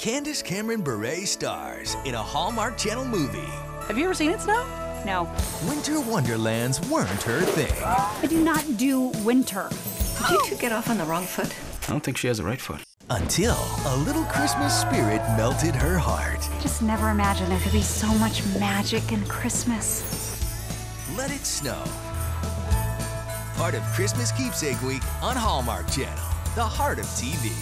Candace Cameron Bure stars in a Hallmark Channel movie. Have you ever seen it snow? No. Winter Wonderlands weren't her thing. I do not do winter. Did you two get off on the wrong foot? I don't think she has a right foot. Until a little Christmas spirit melted her heart. Just never imagined there could be so much magic in Christmas. Let It Snow. Part of Christmas Keepsake Week on Hallmark Channel, the heart of TV.